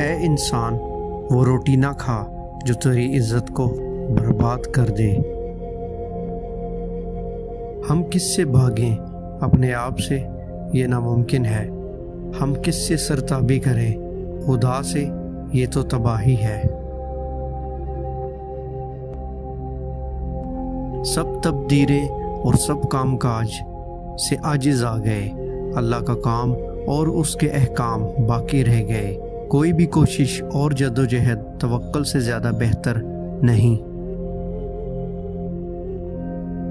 ए इंसान, वो रोटी ना खा जो तेरी इज़्ज़त को बर्बाद कर दे। हम किससे भागें? अपने आप से ये नामुमकिन है। हम किससे सरताबी करें? खुदा से ये तो तबाही है। सब तब्दीरें और सब कामकाज से आजिज आ गए। अल्लाह का काम और उसके अहकाम बाकी रह गए। कोई भी कोशिश और जदोजहद तवक्ल से ज़्यादा बेहतर नहीं।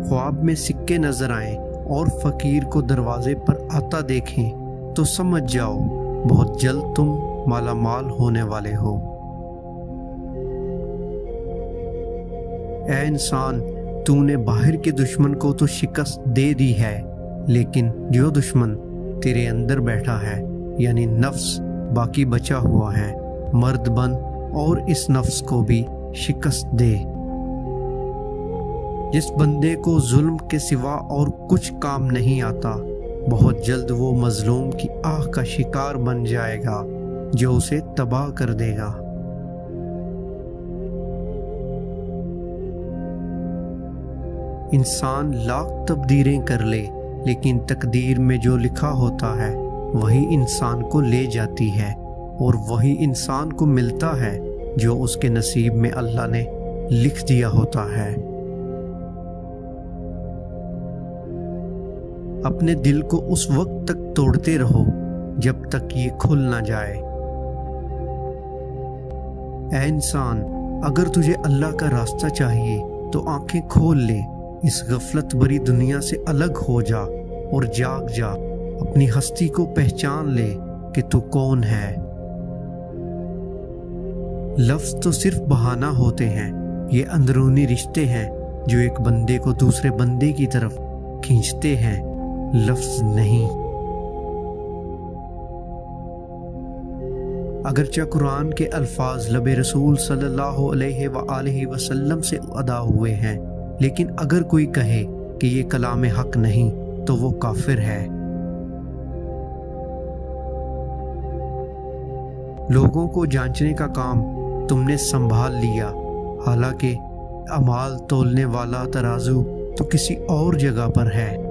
ख्वाब में सिक्के नज़र आए और फकीर को दरवाजे पर आता देखें तो समझ जाओ, बहुत जल्द तुम माला माल होने वाले हो। ए इंसान, तूने बाहर के दुश्मन को तो शिकस्त दे दी है, लेकिन जो दुश्मन तेरे अंदर बैठा है, यानी नफ्स बाकी बचा हुआ है। मर्द बन और इस नफ्स को भी शिकस्त दे। जिस बंदे को जुल्म के सिवा और कुछ काम नहीं आता, बहुत जल्द वो मजलूम की आह का शिकार बन जाएगा, जो उसे तबाह कर देगा। इंसान लाख तब्दीरें कर ले, लेकिन तकदीर में जो लिखा होता है वही इंसान को ले जाती है और वही इंसान को मिलता है जो उसके नसीब में अल्लाह ने लिख दिया होता है। अपने दिल को उस वक्त तक तोड़ते रहो जब तक ये खुल ना जाए। ऐ इंसान, अगर तुझे अल्लाह का रास्ता चाहिए तो आँखें खोल ले। इस गफलत भरी दुनिया से अलग हो जा और जाग जा। अपनी हस्ती को पहचान ले कि तू कौन है। लफ्ज तो सिर्फ़ बहाना होते हैं। ये अंदरूनी रिश्ते हैं जो एक बंदे को दूसरे बंदे की तरफ़ खींचते हैं। लफ्ज नहीं। अगरचा कुरान के अल्फाज लब रसूल सल्लल्लाहु अलैहि वसल्लम से अदा हुए हैं। लेकिन अगर कोई कहे कि ये कलाम हक नहीं तो वो काफिर है। लोगों को जांचने का काम तुमने संभाल लिया। हालाँकि अमाल तोलने वाला तराजू तो किसी और जगह पर है।